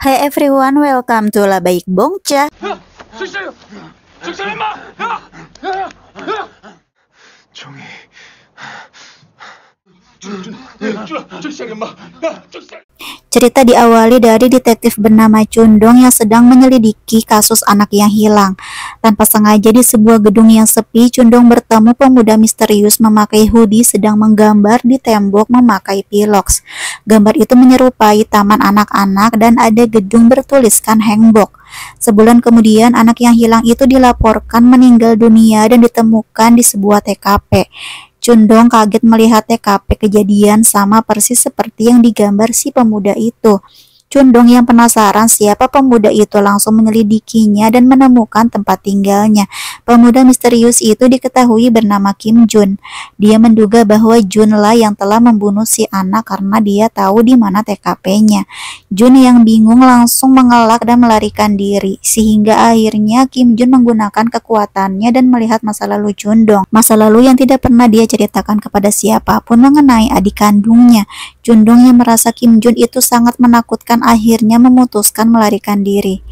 Hi everyone, welcome to La Baik Bongcha. Cerita diawali dari detektif bernama Cundong yang sedang menyelidiki kasus anak yang hilang. Tanpa sengaja di sebuah gedung yang sepi, Cundong bertemu pemuda misterius memakai hoodie sedang menggambar di tembok memakai pilox. Gambar itu menyerupai taman anak-anak dan ada gedung bertuliskan Hangbok. Sebulan kemudian, anak yang hilang itu dilaporkan meninggal dunia dan ditemukan di sebuah TKP. Cundong kaget melihat TKP kejadian sama persis seperti yang digambar si pemuda itu. Cundong yang penasaran siapa pemuda itu langsung menyelidikinya dan menemukan tempat tinggalnya. Pemuda misterius itu diketahui bernama Kim Jun. Dia menduga bahwa Jun lah yang telah membunuh si anak karena dia tahu di mana TKP-nya. Jun yang bingung langsung mengelak dan melarikan diri, sehingga akhirnya Kim Jun menggunakan kekuatannya dan melihat masa lalu Cundong. Masa lalu yang tidak pernah dia ceritakan kepada siapa pun mengenai adik kandungnya. Cundong yang merasa Kim Jun itu sangat menakutkan akhirnya memutuskan melarikan diri.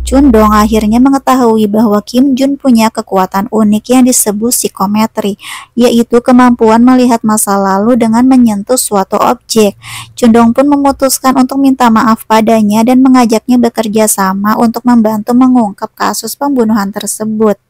Chundong akhirnya mengetahui bahwa Kim Jun punya kekuatan unik yang disebut psikometri, yaitu kemampuan melihat masa lalu dengan menyentuh suatu objek. Chundong pun memutuskan untuk minta maaf padanya dan mengajaknya bekerja sama untuk membantu mengungkap kasus pembunuhan tersebut.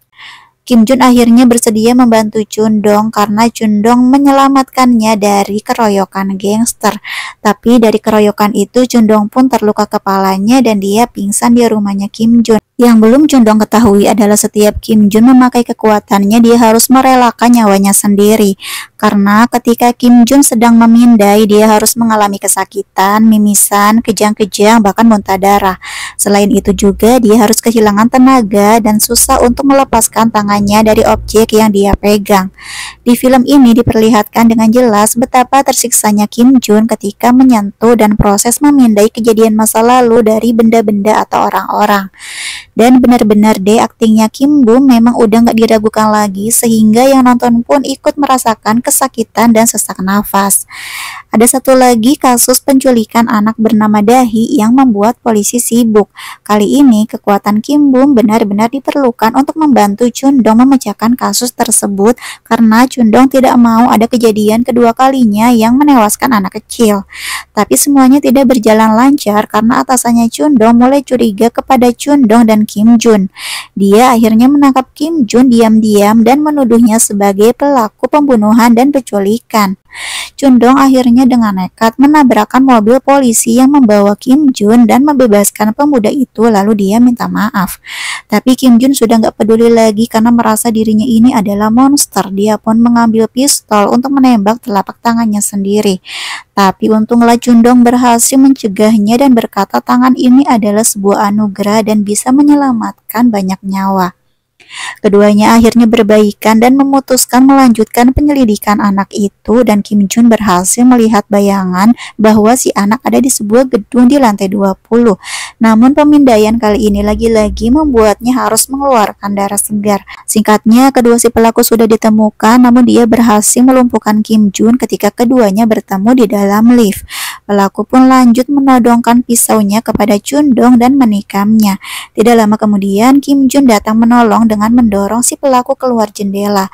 Kim Jun akhirnya bersedia membantu Chundong karena Chundong menyelamatkannya dari keroyokan gangster. Tapi dari keroyokan itu Chundong pun terluka kepalanya dan dia pingsan di rumahnya Kim Jun. Yang belum Chundong ketahui adalah setiap Kim Jun memakai kekuatannya dia harus merelakan nyawanya sendiri. Karena ketika Kim Jun sedang memindai dia harus mengalami kesakitan, mimisan, kejang-kejang, bahkan muntah darah. Selain itu juga dia harus kehilangan tenaga dan susah untuk melepaskan tangannya dari objek yang dia pegang. Di film ini diperlihatkan dengan jelas betapa tersiksanya Kim Jun ketika menyentuh dan proses memindai kejadian masa lalu dari benda-benda atau orang-orang. Dan benar-benar deh aktingnya Kim Bum memang udah nggak diragukan lagi sehingga yang nonton pun ikut merasakan kesakitan dan sesak nafas. Ada satu lagi kasus penculikan anak bernama Dahi yang membuat polisi sibuk. Kali ini kekuatan Kim Bum benar-benar diperlukan untuk membantu Chundong memecahkan kasus tersebut karena Chundong tidak mau ada kejadian kedua kalinya yang menewaskan anak kecil. Tapi semuanya tidak berjalan lancar karena atasannya Chundong mulai curiga kepada Chundong dan Kim Jun. Dia akhirnya menangkap Kim Jun diam-diam dan menuduhnya sebagai pelaku pembunuhan dan penculikan. Chundong akhirnya dengan nekat menabrakkan mobil polisi yang membawa Kim Jun dan membebaskan pemuda itu lalu dia minta maaf. Tapi Kim Jun sudah nggak peduli lagi karena merasa dirinya ini adalah monster. Dia pun mengambil pistol untuk menembak telapak tangannya sendiri. Tapi untunglah Chundong berhasil mencegahnya dan berkata tangan ini adalah sebuah anugerah dan bisa menyelamatkan banyak nyawa. Keduanya akhirnya berbaikan dan memutuskan melanjutkan penyelidikan anak itu dan Kim Jun berhasil melihat bayangan bahwa si anak ada di sebuah gedung di lantai 20. Namun pemindaian kali ini lagi-lagi membuatnya harus mengeluarkan darah segar. Singkatnya, kedua si pelaku sudah ditemukan namun dia berhasil melumpuhkan Kim Jun ketika keduanya bertemu di dalam lift. Pelaku pun lanjut menodongkan pisaunya kepada Chundong dan menikamnya. Tidak lama kemudian, Kim Jun datang menolong dengan mendorong si pelaku keluar jendela.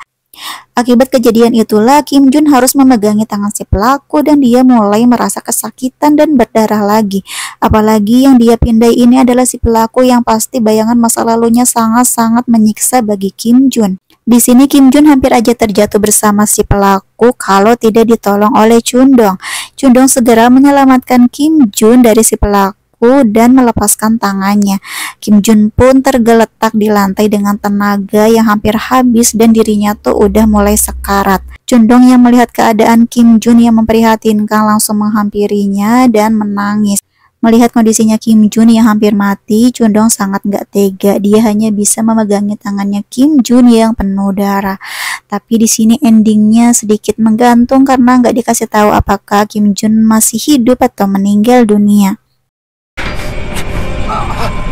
Akibat kejadian itulah Kim Jun harus memegangi tangan si pelaku dan dia mulai merasa kesakitan dan berdarah lagi. Apalagi yang dia pindai ini adalah si pelaku yang pasti bayangan masa lalunya sangat-sangat menyiksa bagi Kim Jun. Di sini Kim Jun hampir aja terjatuh bersama si pelaku kalau tidak ditolong oleh Chundong. Chundong segera menyelamatkan Kim Jun dari si pelaku dan melepaskan tangannya. Kim Jun pun tergeletak di lantai dengan tenaga yang hampir habis dan dirinya tuh udah mulai sekarat. Chundong yang melihat keadaan Kim Jun yang memprihatinkan langsung menghampirinya dan menangis. Melihat kondisinya Kim Jun yang hampir mati, Chun Dong sangat nggak tega. Dia hanya bisa memegangi tangannya Kim Jun yang penuh darah. Tapi di sini endingnya sedikit menggantung karena nggak dikasih tahu apakah Kim Jun masih hidup atau meninggal dunia. Ah, ah.